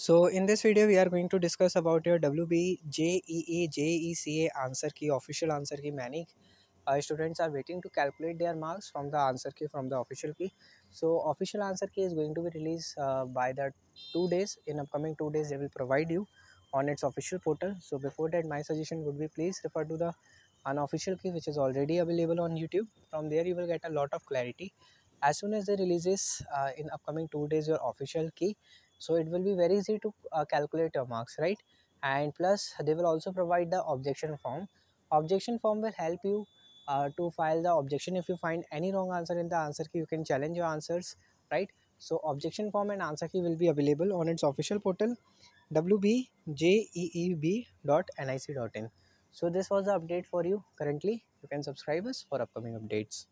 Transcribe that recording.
So in this video, we are going to discuss about your WB JEE JECA answer key official answer key many uh, students are waiting to calculate their marks from the answer key from the official key. So official answer key is going to be released uh, by the two days in upcoming two days they will provide you on its official portal. So before that my suggestion would be please refer to the unofficial key which is already available on YouTube. From there you will get a lot of clarity. As soon as they releases uh, in upcoming two days your official key so it will be very easy to uh, calculate your marks right? And plus they will also provide the objection form. Objection form will help you uh, to file the objection. If you find any wrong answer in the answer key you can challenge your answers right? So objection form and answer key will be available on its official portal wbjeeb.nic.in so this was the update for you currently. You can subscribe us for upcoming updates